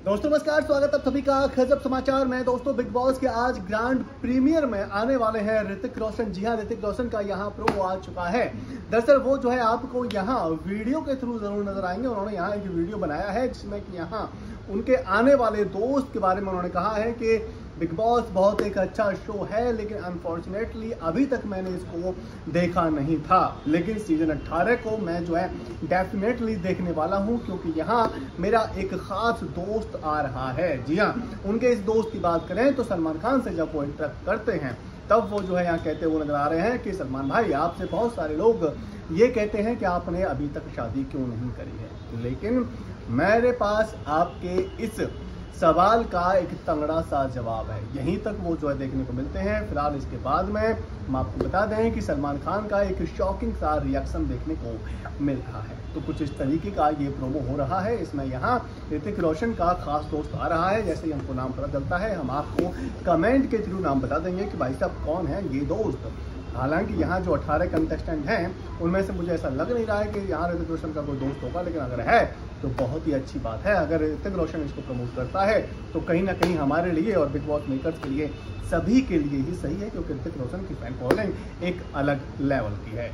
दोस्तों, नमस्कार, स्वागत है सभी का खजब समाचार में। दोस्तों, बिग बॉस के आज ग्रैंड प्रीमियर में आने वाले हैं ऋतिक रोशन जी। हाँ ऋतिक रोशन का यहाँ प्रो आ चुका है। दरअसल वो जो है आपको यहाँ वीडियो के थ्रू ज़रूर नज़र आएँगे। उन्होंने यहाँ एक वीडियो बनाया है, जिसमें कि यहाँ उनके आने वाले दोस्त के बारे में उन्होंने कहा है कि बिग बॉस बहुत एक अच्छा शो है, लेकिन अनफॉर्चुनेटली अभी तक मैंने इसको देखा नहीं था। लेकिन सीज़न 18 को मैं जो है डेफिनेटली देखने वाला हूँ, क्योंकि यहाँ मेरा एक खास दोस्त आ रहा है। जी हाँ उनके इस दोस्त की बात करें तो सलमान खान से जब वो इंटरेक्ट करते हैं, तब वो जो है यहाँ कहते हुए नज़र आ रहे हैं कि, सलमान भाई, आपसे बहुत सारे लोग ये कहते हैं कि आपने अभी तक शादी क्यों नहीं करी है? लेकिन मेरे पास आपके इस सवाल का एक तंगड़ा सा जवाब है। यहीं तक वो जो है देखने को मिलते हैं। फ़िलहाल इसके बाद में हम आपको बता दें कि सलमान खान का एक शॉकिंग सा रिएक्शन देखने को मिल रहा है। तो कुछ इस तरीके का ये प्रोमो हो रहा है। इसमें यहाँ ऋतिक रोशन का खास दोस्त आ रहा है। जैसे ही हमको नाम पता चलता है, हम आपको कमेंट के थ्रू नाम बता देंगे कि भाई साहब कौन है ये दोस्त? हालाँकि यहाँ जो 18 कंटेस्टेंट हैं, उनमें से मुझे ऐसा लग नहीं रहा है कि यहाँ ऋतिक रोशन का कोई दोस्त होगा, लेकिन अगर है तो बहुत ही अच्छी बात है। अगर ऋतिक रोशन इसको प्रमोट करता है तो कहीं ना कहीं हमारे लिए और बिग बॉस मेकर्स के लिए, सभी के लिए ही सही है, क्योंकि ऋतिक रोशन की फ़ैन फॉलोइंग एक अलग लेवल की है।